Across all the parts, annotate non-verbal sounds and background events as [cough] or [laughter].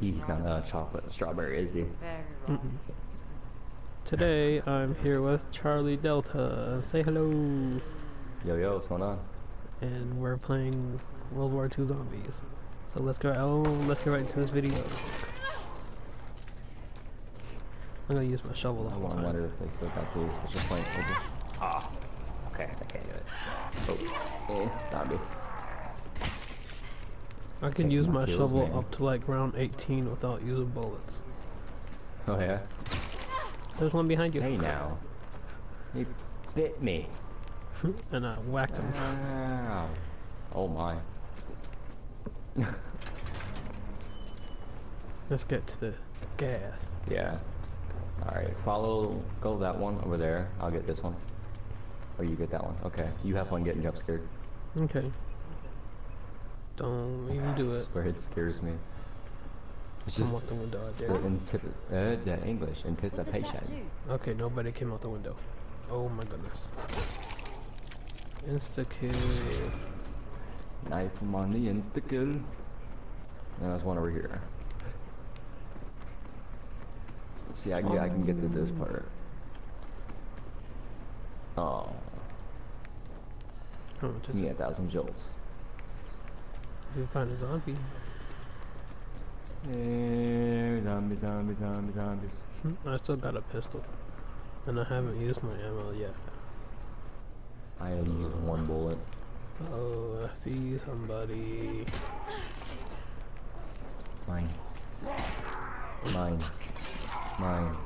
He's not a chocolate strawberry, is he? Very wrong. Today I'm here with Charlie Delta. Say hello. Yo, yo, what's going on? And we're playing World War II Zombies. So let's go. Oh, let's get right into this video. I'm gonna use my shovel the I whole wonder if they still got the special point. maybe. Ah, okay, I can't do it. Oh, eh, zombie. I can use my kills, shovel up to like round 18 without using bullets. Oh yeah. There's one behind you. Hey now. He bit me. [laughs] and I whacked him. Wow. Oh my. [laughs] Let's get to the gas. Yeah. Alright, follow, go that one over there. I'll get this one. Or you get that one. Okay. You have fun getting jump scared. Okay. Don't even do [sighs] I it. swear it scares me. It's Come just out the window out it's there. the uh, the English, What does that anticipation. Okay, nobody came out the window. Oh my goodness. Insta kill. Knife him on the insta kill. And there's one over here. Let's see, I can, I can get to this part. Oh, Oh, just, give me a thousand jolts. You find a zombie. Eh, zombies, zombies, zombies, zombies. Hmm, I still got a pistol. And I haven't used my ammo yet. I only used one bullet. Oh, I see somebody. Mine. Mine. Mine.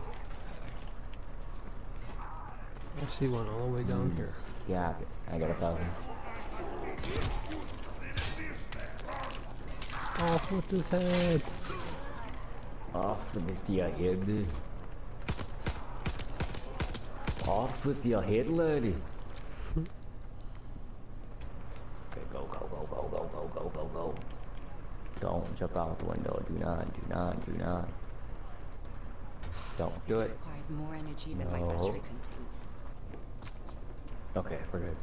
I see one all the way down Mm. here. Yeah, I got a thousand. Off with his head. Off with your head. Off with your head, lady. Okay, go, go, go, go, go, go, go, go, go. Don't jump out the window. Do not, do not, do not. Don't do This it. requires more energy than my No. battery contains. Okay, we're good.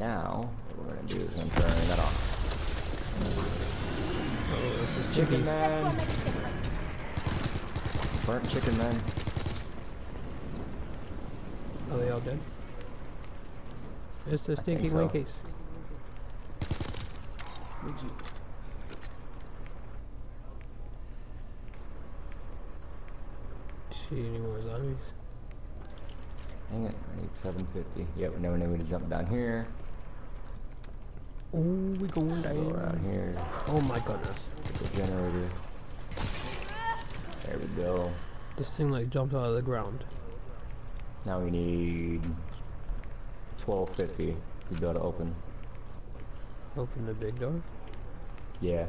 Now, what we're gonna do is I'm turning that off. Oh, this is Chicken chicken. man! make a difference. Burnt chicken man. Are they all dead? It's the stinky so. winkies. See any more zombies? Dang it, I need 750. Yep, now we know to jump down here. Oh, we going Go down. around here. Oh my goodness. The generator. There we go. This thing like jumped out of the ground. Now we need 1250 to be able to open. Open the big door. Yeah.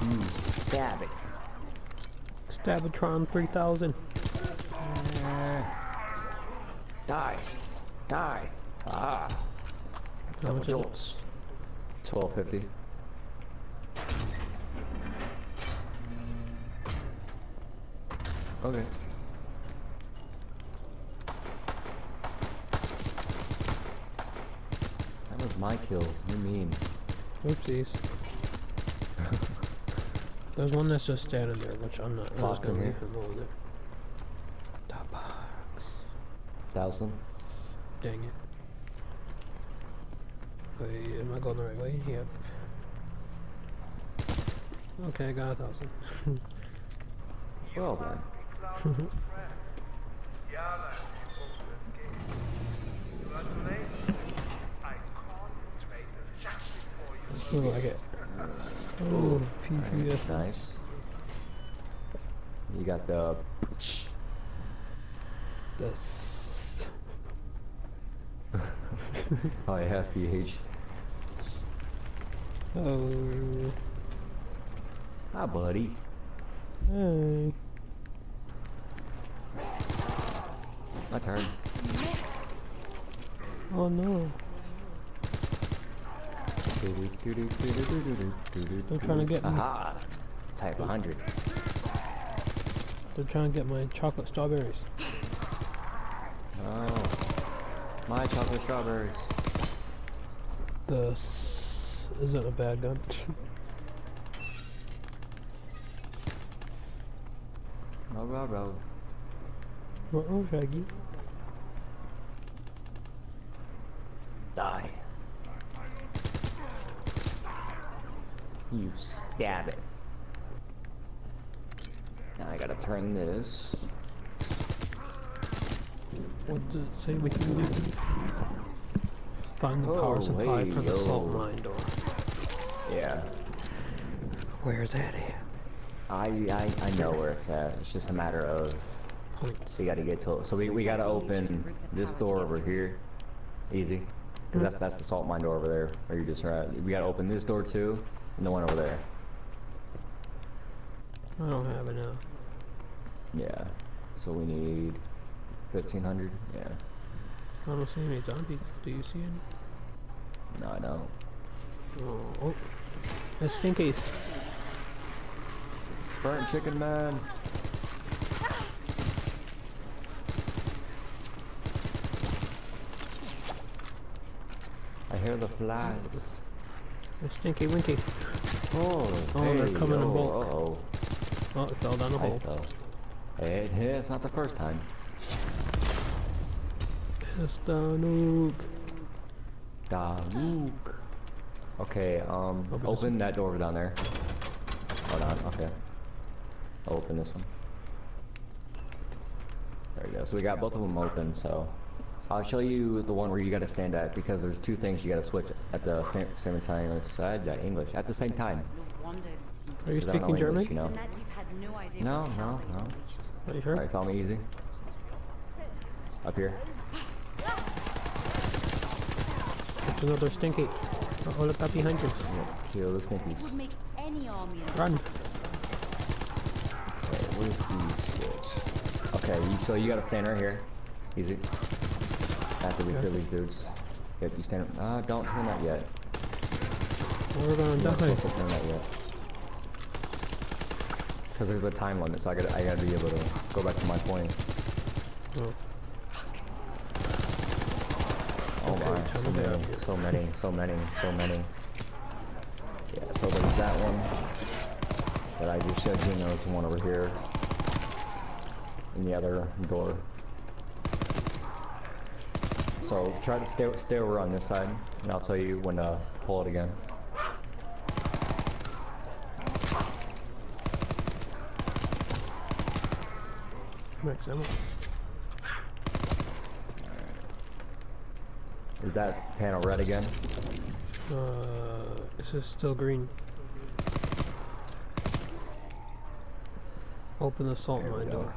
Mm, stab it. Stabatron 3000. Die. Die. Ah. Double much is it? jolts. 1250. Okay. That was my kill. You mean? Oopsies. There's one that's just standing there, which I'm not. I'm just gonna leave him over there. Top box. Thousand? Dang it. Wait, am I going the right way? Yep. Okay, I got a thousand. [laughs] Well then. [laughs] Do I get? Oh, PPS. Nice. You got the. This. [laughs] Oh yeah, PH. Oh, Hi, buddy. hey. My turn. Oh no. They're trying to get me. Aha! Type 100. They're trying to get my chocolate strawberries. Oh. My chocolate strawberries. This isn't a bad gun. Row, row, row. What oh, Shaggy? Die. You stab it. Now I gotta turn this. What does it say we can do? Find the power Oh, supply hey, for the salt mine door. Yeah. Where's that at? I, I I know where it's at. It's just a matter of we gotta get to it. So we, we gotta open this door over here. Easy. Cause that's that's the salt mine door over there. Or you just right. We gotta open this door too, and the one over there. I don't have enough. Yeah. So we need fifteen hundred. Yeah. I don't see any zombies. Do you see any? No, I don't. Oh, oh. That's Stinkies. Burnt chicken man. I hear the flies. That's Stinky Winky. Oh, Oh, they're hey, coming in yo, bulk. Uh-oh. Oh, it fell down the I hole. fell. Hey, hey, it's not the first time. It's the nuke. Dawook. Okay, um, Open open that door down there. Hold on, okay. I'll open this one. There we go. So we got both of them open, so. I'll show you the one where you gotta stand at, because there's two things you gotta switch at the same, same time as, uh, yeah, English, at the same time. No wonder these things Are you I don't speaking German? English, you know? The Nazis had no idea No, what no, no. Are you sure? Alright, follow me easy. Up here. It's another Stinky. Oh, look up behind you. Yeah, kill the It snickies. would make any army Run. Okay, where's the switch? Okay, you, so you gotta stand right here. Easy. After we kill these dudes. Yep, you stand. Uh, don't turn that yet. We're gonna You're not die. supposed to turn that yet. Cause there's a time limit, so I gotta, I gotta be able to go back to my point. Oh. Oh Okay, my, so many, so many, so many, so many. Yeah, so there's that one that I just showed you. Know, there's one over here. In the other door. So try to stay, stay over on this side, and I'll tell you when to pull it again. Max ammo. Is that panel red again? Uh, this is still green. Open the salt There mine go. door.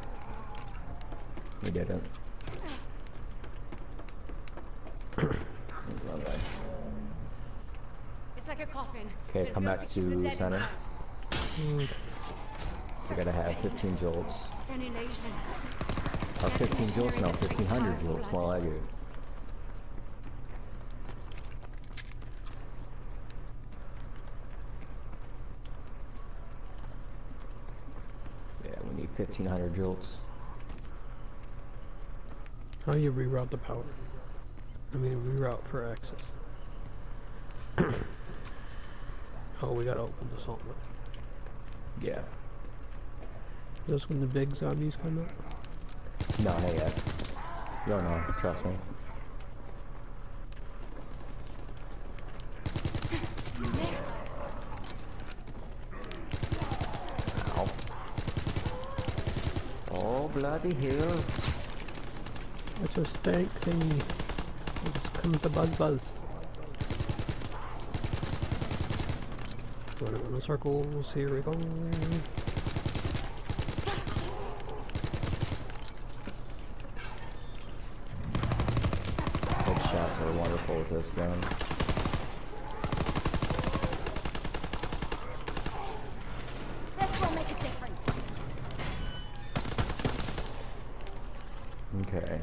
We didn't. It's like a coffin. Okay, come back keep to center. inside. Mm, We gotta have 15 joules. Ventilation. Or 15 joules? No, 1500 joules, more like it. Yeah, we need 1500 joules. How do you reroute the power? I mean, reroute for access. [coughs] oh, we gotta open the salt. Yeah. This when the big zombies come up? No, not yet. You don't know, trust me. Ow. Oh, bloody hell. It's a stank thingy. It's comes the buzz buzz. Running in the circles, here we go. down. This will make a difference. Okay.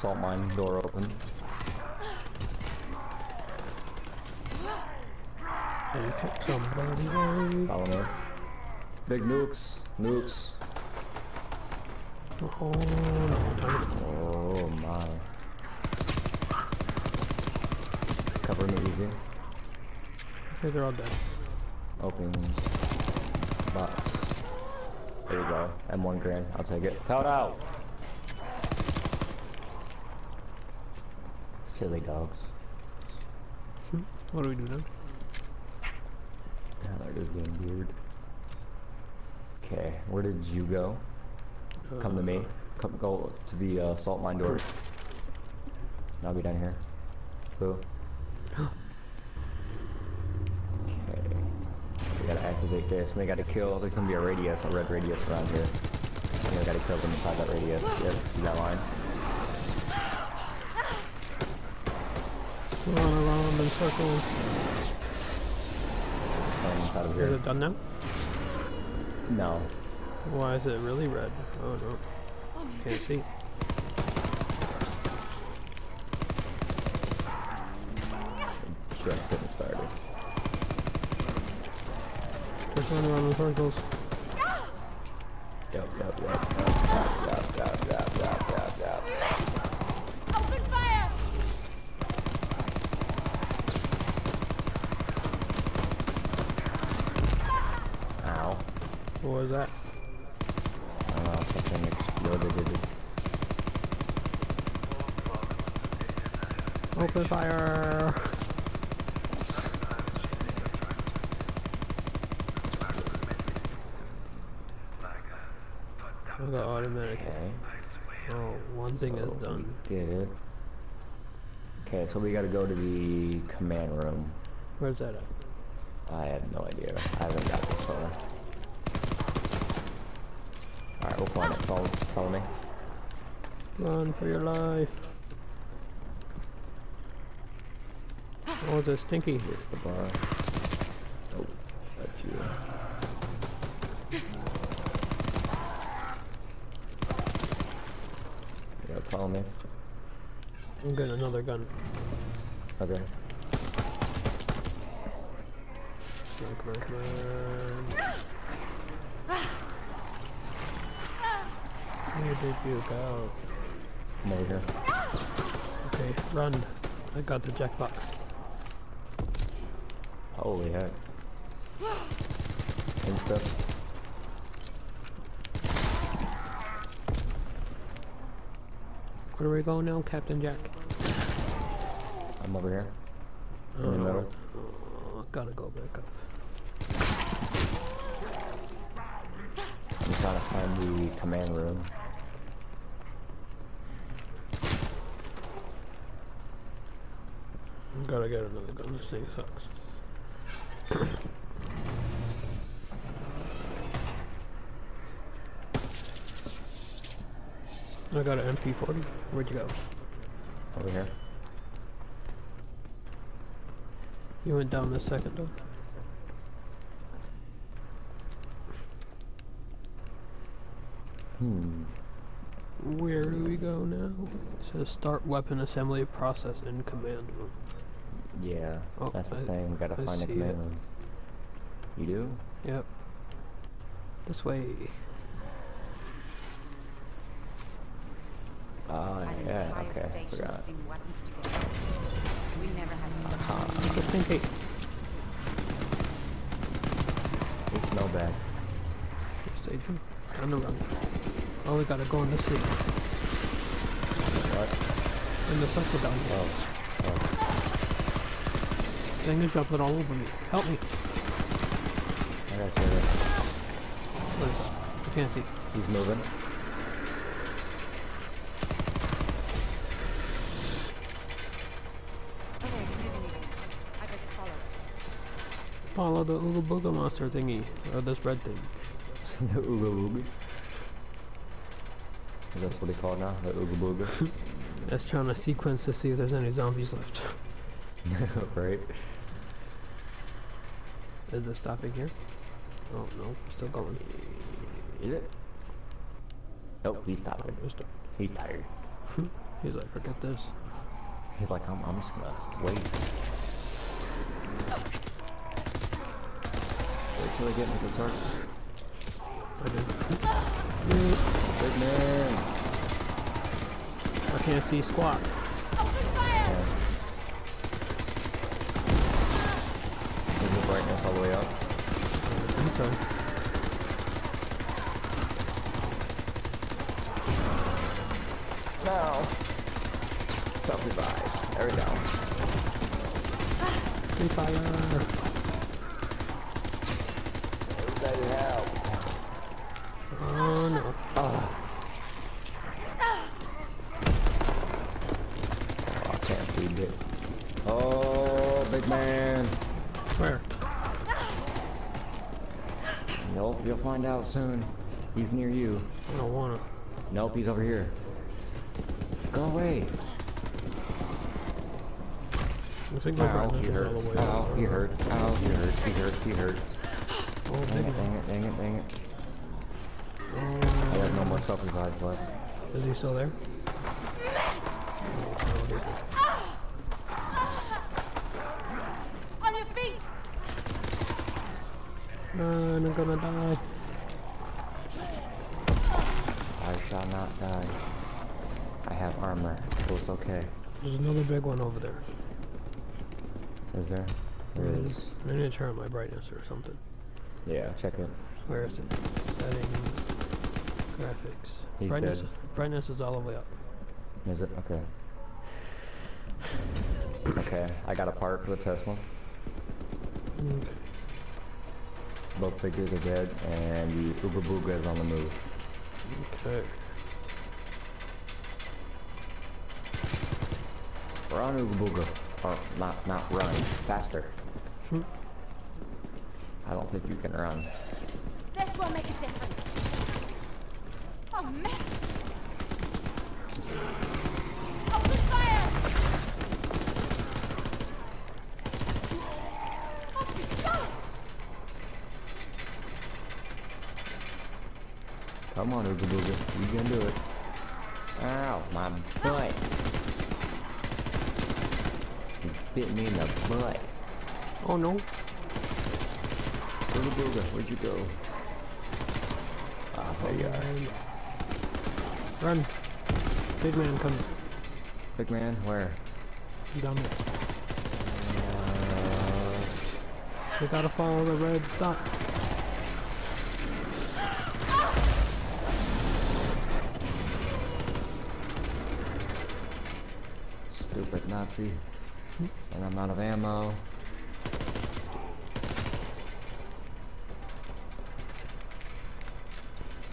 Salt mine door open. Follow Big nukes, nukes. Oh, oh my. Cover me easy. Okay, they're all dead. Open box. There you go. M1 grand. I'll take it. Count out. Silly dogs. What do we do now? Yeah, they're just being weird. Okay, where did you go? Come to me. Come go to the uh, salt mine door. I'll be down here. Boo. Okay. We gotta activate this. We gotta kill. There's gonna be a radius, a red radius around here. We gotta kill them inside that radius. Yep, see that line? Run around in circles. Line inside of Is it done now? No. Why is it really red? Oh no. Can't see. Just getting started. Just run around in circles. Yep, yep, yep, yep, yep, yep, yep, yep, yep, yep. Open fire! Ow. What was that? I don't know, something exploded. Open fire! I got automatic. Okay. Oh, one thing so is done. Did it. Okay, so we gotta go to the command room. Where's that at? I have no idea. I haven't got this far. Alright, we'll find it. Follow, follow me. Run for your life. Oh, it's a stinky. It's the bar. Oh, that's you. You gotta follow me. I'm getting another gun. Okay. Come on, come on, come on. Where did you go? Come over here. Okay, run. I got the jackbox. Holy heck. Insta. Where do we go now, Captain Jack? I'm over here. Oh. In the Oh, middle. oh, gotta go back up. I'm trying to find the command room. Gotta get another gun. This thing sucks. I got an MP40. Where'd you go? Over here. You went down the second door. Hmm. Where do we go now? It says start weapon assembly process in command room. Yeah, Oh, that's the I- thing. We gotta I find a command room. You do? Yep. This way. Ah, An yeah, entire okay. station Forgot. putting weapons together. We never had such Ah, The they smell bad. Station. On the run. Oh, we gotta go in the sea. What? In the circle down here. Oh, oh. Thing is jumping all over me. Help me. I got you. What is that? I can't see. He's moving. Okay, it's moving again. I better follow it. Follow the Ooga Booga monster thingy. Or this red thing. [laughs] the Ooga Booga. That's what he called now? The Ooga Booga? [laughs] That's trying to sequence to see if there's any zombies left. [laughs] right? Is it stopping here? Oh no, still going. Is it? Nope, he's stopping. He's tired. He's like, forget this. He's like, I'm, I'm just gonna wait. Till I get into the circle. I did. Big man. I can't see squat. Move the brightness all the way up. Okay. No. Self-revive. There we go. Free fire. Everybody help. Oh no. Oh. Oh, I can't feed it. Oh, big man. Where? Nope, you'll find out soon. He's near you. I don't wanna. Nope, he's over here. Go away. I think my Ow, brightness he is all hurts. Ow, he hurts. Ow, he hurts. He hurts. He hurts. Oh, Dang big it, dang it, dang it, dang it. I Oh, have no more self-revives left. is he still there? On your feet! Run, I'm gonna die. I shall not die. I have armor, so it's okay. There's another big one over there. Is there? There is. I need to turn up my brightness or something. Yeah, check it. Where is it? Settings. Graphics. He's brightness, dead. brightness is all the way up. Is it? Okay. Okay, I got a part for the Tesla. Okay. Both figures are dead, and the Ooga Booga is on the move. Okay. Run, Ooga Booga. Or, not, not run. Faster. Hmm. I don't think you can run. This will make a difference. Oh man! Oh, Open fire! Oh my! Come on, Ooga Booga. You can do it. Ow, my butt. You bit me in the butt. Oh no. Ooga Booga, where'd you go? Ah, there you are. Run. Big man coming. Big man, where? Down there. Uh, We gotta follow the red dot. stupid Nazi. And I'm out of ammo.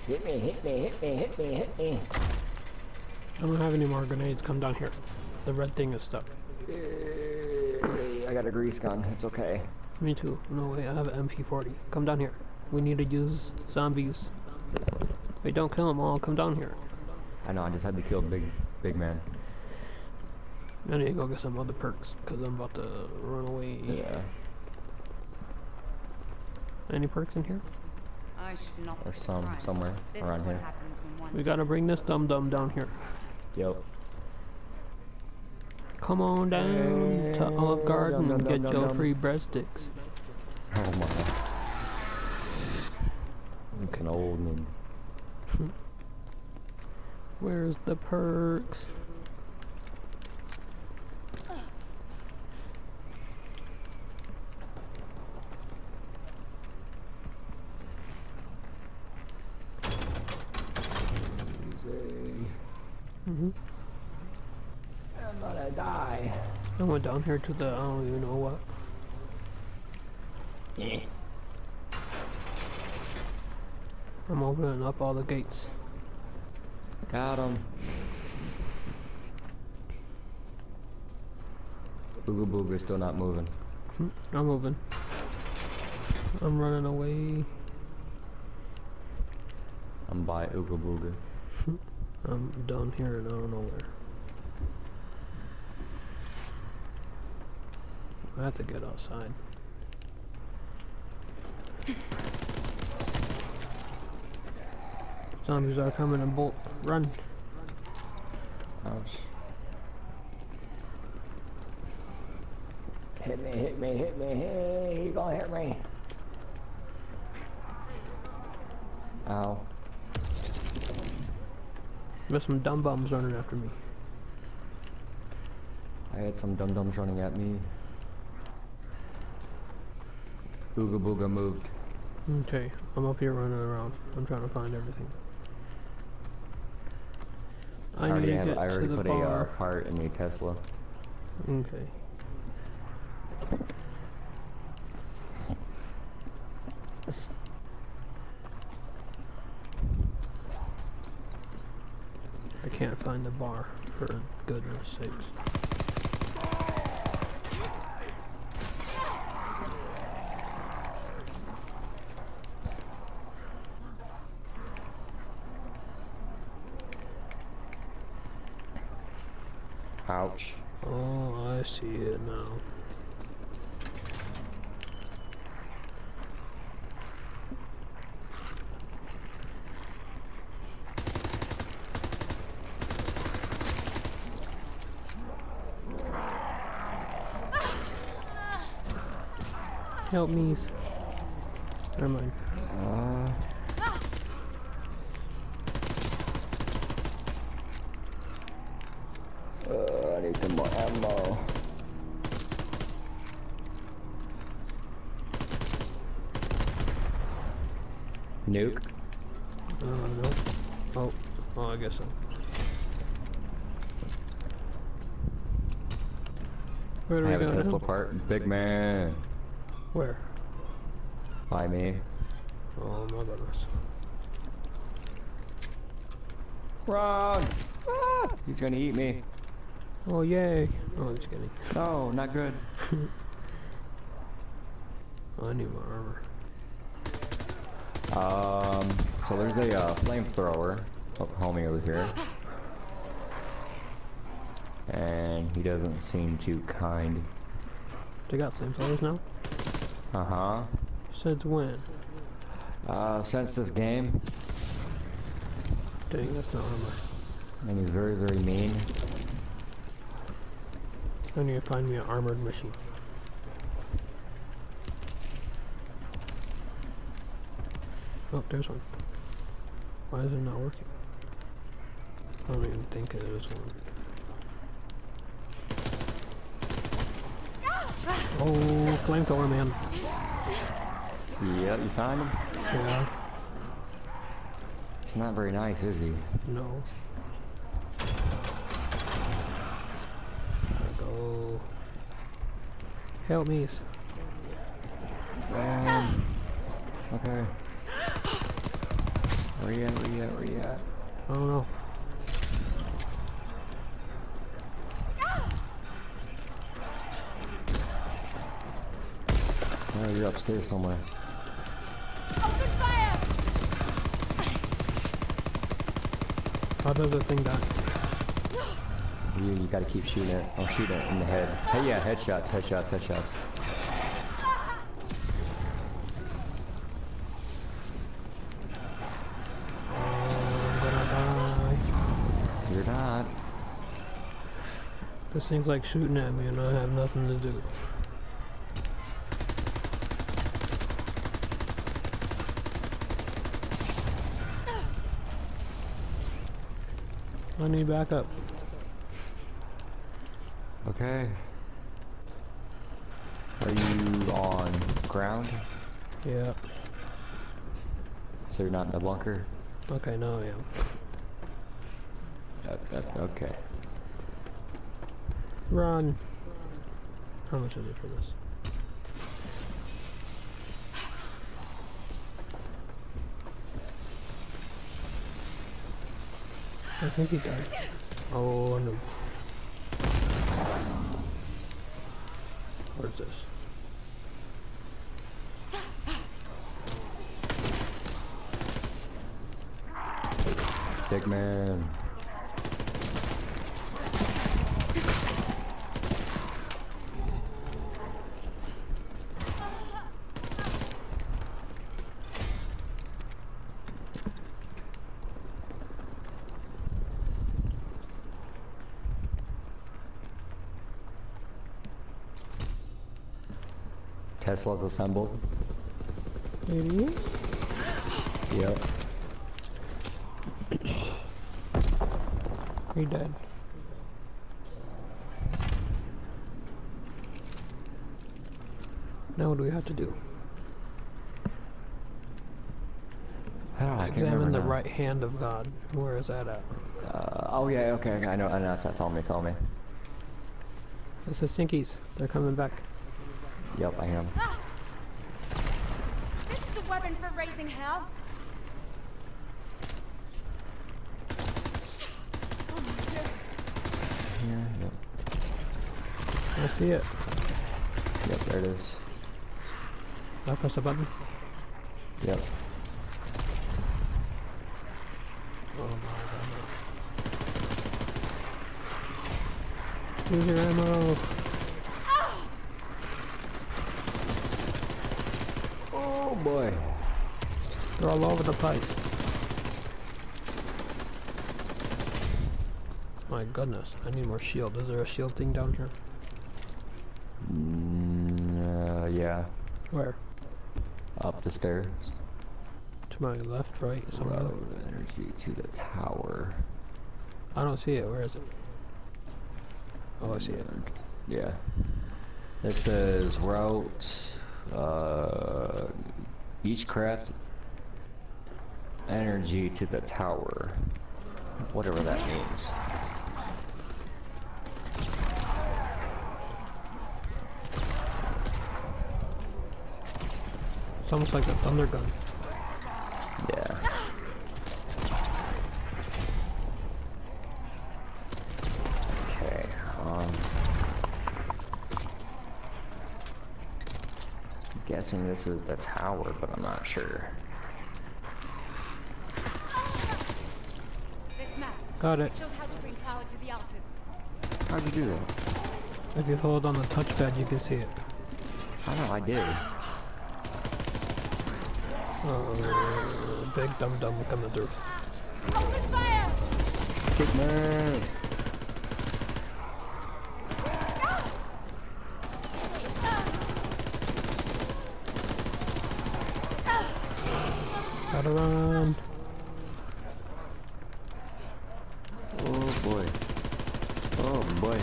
Hit me, hit me, hit me, hit me, hit me. I don't have any more grenades. Come down here. The red thing is stuck. I got a grease gun. It's okay. Me too. No way. I have an MP40. Come down here. We need to use zombies. Wait, don't kill them all. Come down here. I know. I just had to kill big, big man. I need to go get some other perks because I'm about to run away. Yeah. Any perks in here? I should not Or some- somewhere this around here. happens when one We gotta bring this steals dum dum down here. Yep. Come on down to Olive Garden dum, and dum, get your free breadsticks. Oh my. It's an old one. [laughs] Where's the perks? hmm I'm gonna die. I went down here to the I don't even know what. Eh. I'm opening up all the gates. Got him. Booga Booga's still not moving. Hmm, I'm moving. I'm running away. I'm by Ooga Booga. I'm down here and I don't know where. I have to get outside. Zombies are coming and bolt. Run. Ouch. Hit me, hit me, hit me, hey, you gonna hit me. Ow. There's some dumb bums running after me. I had some dum-dums running at me. Booga booga moved. Okay, I'm up here running around. I'm trying to find everything. I, I already have, I already put a uh, part in a Tesla. Okay. I can't find the bar, for goodness sakes. Ouch. Oh, I see it now. Help me. Never mind. Uh, uh, I need some more ammo. Nuke. Uh, no. Oh, oh, I guess so. Where do I we have go a now? pistol part. Big man. Where? By me. Oh my goodness. Run! Ah, he's gonna eat me. Oh yay! Oh, just kidding. No, not good. Oh, [laughs] I need more armor. Um, so there's a uh, flamethrower up homie over here. And he doesn't seem too kind. They got flamethrowers now? Uh-huh. Since when? Uh, since this game, Dang, that's not armor. and he's very, very mean. I need to find me an armored machine. Oh, there's one. Why is it not working? I don't even think there is one. Oh, flamethrower man. Yep, you find him? Yeah, He's not very nice, is he? no. Go. Help me. Um, okay. Where you at, where you at, where you at? I don't know. Oh, you're upstairs somewhere. Open fire! How does the thing die? You, you gotta keep shooting it. I'm shooting it in the head. Hey, yeah, headshots, headshots, headshots. Oh, I'm gonna die. You're not. This thing's like shooting at me and I have nothing to do. I need backup. Okay. Are you on ground? Yeah. So you're not in the bunker? Okay, now I am. Yep, yep, uh, uh, okay. Run. How much is it for this? I think he died. Oh no. Where's this? Big man. Tesla's assembled. Maybe? Yep. He dead. Now what do we have to do? I don't know, I Examine the now. right hand of God. Where is that at? Uh, oh yeah, okay, okay, I know, I know, stop telling me, follow me. This is Stinkies. They're coming back. Yep, I am. him. This is a weapon for raising hell. Oh, my dear. Here, yep. I see it. Yep, there it is. I press the button. Yep. Oh my god. Use your ammo. Oh boy. They're all over the place. My goodness, I need more shield. Is there a shield thing down here? Mm, uh, yeah. Where? Up the stairs. To my left, right, somewhere? Road energy to the tower. I don't see it. Where is it? Oh, I see it. Yeah. It says route, uh, Beechcraft energy to the tower. Whatever that means. It's almost like a thunder gun. Yeah. Okay, um... Guessing this is the tower, but I'm not sure. This map Got it. shows how to bring power to the altars. How'd you do that? If you hold on the touchpad, you can see it. I know, I did. Uh, big dum dum coming through. Open fire! Kickman! Gotta run. Oh boy. Oh boy.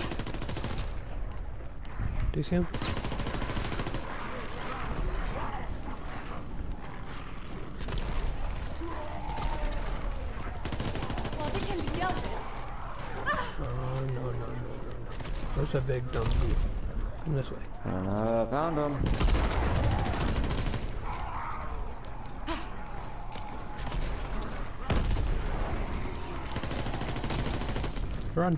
Do you see him? Well, we can be the altars. Oh, no, no, no, no, no. There's a big dumb goop. Come this way. Uh, found him. Run.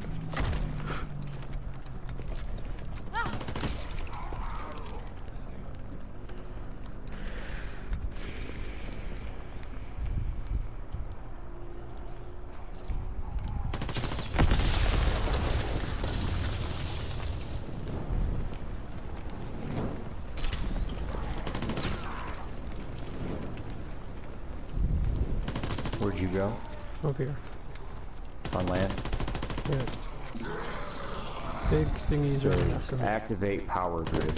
Where'd you go? Over here. On land? Yeah. Big thingies right Says after me. Activate power grid.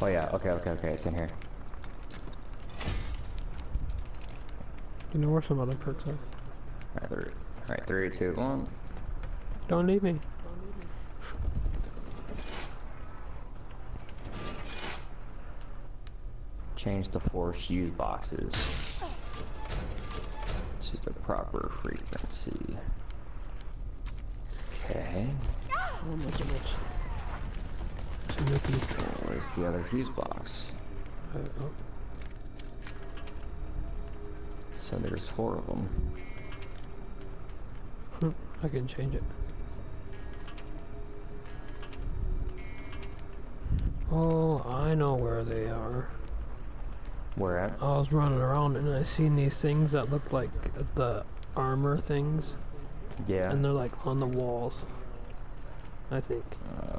Oh yeah, okay, okay, okay, it's in here. You know where some other perks are? Alright, three, alright, three, two, one. Don't leave me. Change the four fuse boxes to the proper frequency. Okay. Oh my goodness. Where's the other fuse box? Uh, oh. So there's four of them. Hmm, I can change it. Oh, I know where they are. Where at? I was running around and I seen these things that look like the armor things, Yeah. and they're like on the walls. I think. Uh,